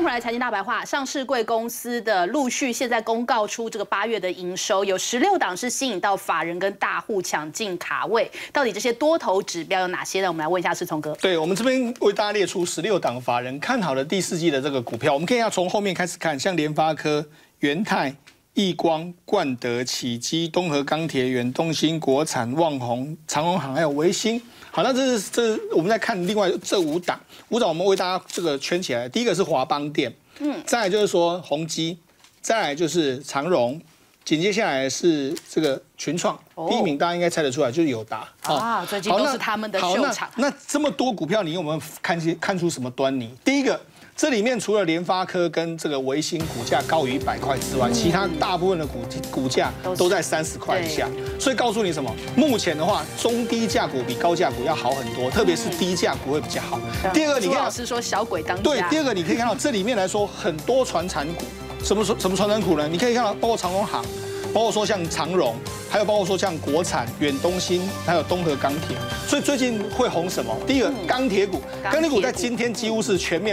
迎回来，财经大白话。上市贵公司的陆续现在公告出这个八月的营收，有十六档是吸引到法人跟大户抢进卡位。到底这些多头指标有哪些呢？我们来问一下世聪哥。对我们这边为大家列出十六档法人看好的第四季的这个股票，我们可以要从后面开始看，像联发科、元泰、亿光、冠德、启基、东河钢铁、远东新、国产、旺宏、长荣行还有维新。好，那这是这我们在看另外这五档，五档我们为大家这个圈起来。第一个是华邦电，嗯，再来就是说宏基，再来就是长荣，紧接下来是这个群创，第一名大家应该猜得出来，就是友达。啊，最近都是他们的秀场。那这么多股票，你有没有看见看出什么端倪？第一个。这里面除了联发科跟这个维新股价高于一百块之外，其他大部分的股股价都在三十块以下。所以告诉你什么？目前的话，中低价股比高价股要好很多，特别是低价股会比较好。第二个，你看老师说小鬼当对。第二个，你可以看到这里面来说，很多传产股，什么什么传产股呢？你可以看到包括长隆行。包括说像长荣，还有包括说像国产、远东新，还有东河钢铁。所以最近会红什么？第一个钢铁股，钢铁股在今天几乎是全面。